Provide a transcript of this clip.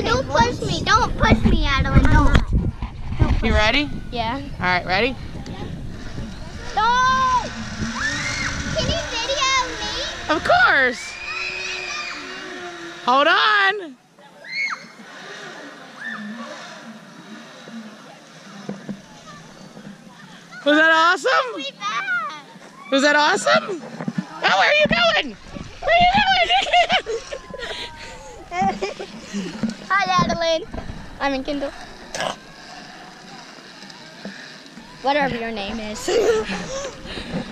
Okay, don't push me. Don't push me, Adeline. Don't. You ready? Yeah. All right, ready? No! Can you video me? Of course. Hold on. Was that awesome? Was that awesome? Oh, where are you going? Where are you going? Hi, Adeline. I'm in Kindle. Whatever your name is.